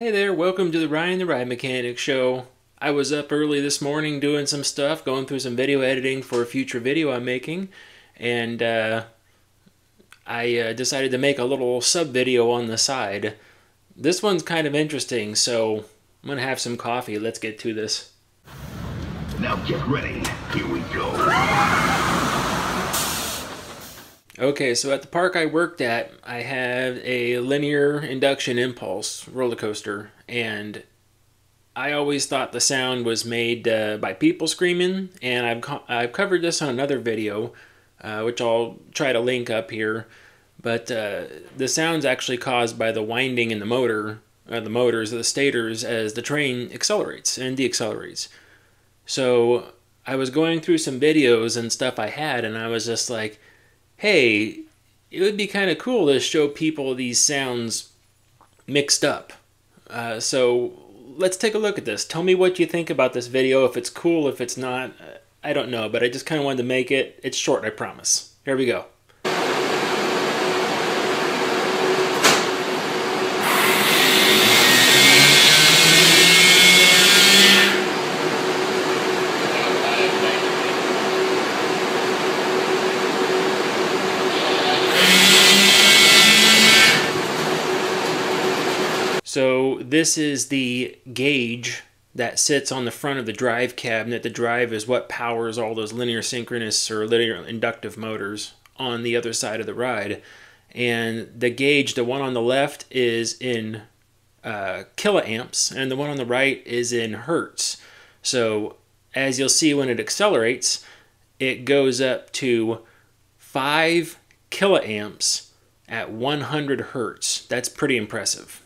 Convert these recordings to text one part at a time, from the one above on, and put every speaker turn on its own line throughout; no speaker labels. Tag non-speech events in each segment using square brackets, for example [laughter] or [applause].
Hey there, welcome to the Ryan the Ride Mechanic Show. I was up early this morning doing some stuff, going through some video editing for a future video I'm making, and uh, I uh, decided to make a little sub video on the side. This one's kind of interesting, so I'm gonna have some coffee. Let's get to this.
Now get ready. Here we go.
Okay, so at the park I worked at, I had a linear induction impulse roller coaster, and I always thought the sound was made uh, by people screaming, and I've, co- I've covered this on another video, uh, which I'll try to link up here. But uh, the sound's actually caused by the winding in the motor, uh, the motors, the stators, as the train accelerates and deaccelerates. So I was going through some videos and stuff I had, and I was just like, hey, it would be kind of cool to show people these sounds mixed up. Uh, so let's take a look at this. Tell me what you think about this video. If it's cool, if it's not, I don't know, but I just kind of wanted to make it. It's short, I promise. Here we go. So this is the gauge that sits on the front of the drive cabinet. The drive is what powers all those linear synchronous or linear inductive motors on the other side of the ride. And the gauge, the one on the left is in uh, kiloamps, and the one on the right is in hertz. So as you'll see when it accelerates, it goes up to 5 kiloamps at 100 hertz. That's pretty impressive.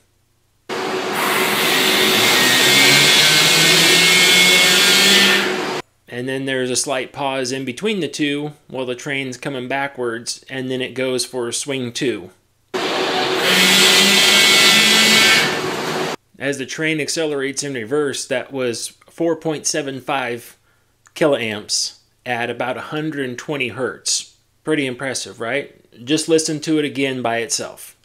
And then there's a slight pause in between the two while the train's coming backwards, and then it goes for swing two. As the train accelerates in reverse, that was 4.75 kiloamps at about 120 hertz. Pretty impressive, right? Just listen to it again by itself.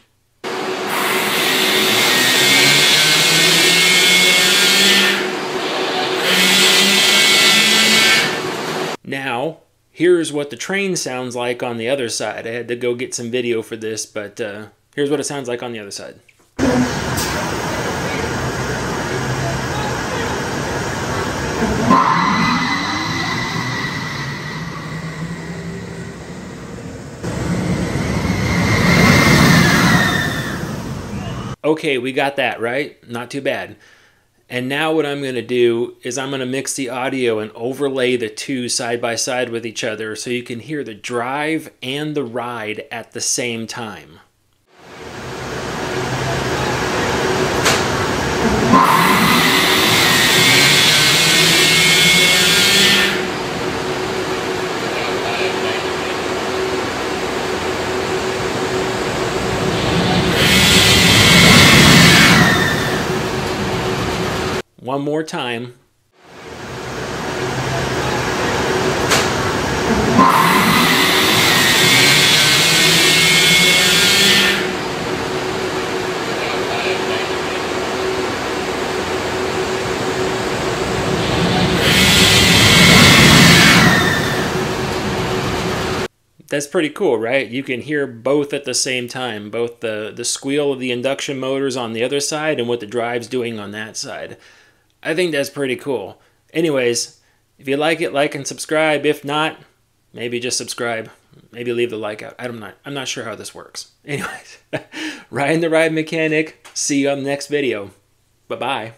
Now, here's what the train sounds like on the other side. I had to go get some video for this, but uh, here's what it sounds like on the other side. Okay, we got that, right? Not too bad. And now what I'm going to do is I'm going to mix the audio and overlay the two side by side with each other so you can hear the drive and the ride at the same time. One more time. That's pretty cool, right? You can hear both at the same time, both the, the squeal of the induction motors on the other side and what the drive's doing on that side. I think that's pretty cool. Anyways, if you like it, like and subscribe. If not, maybe just subscribe. Maybe leave the like out. I'm not I'm not sure how this works. [laughs] Anyways, [laughs] Ryan the Ride Mechanic. See you on the next video. Bye-bye.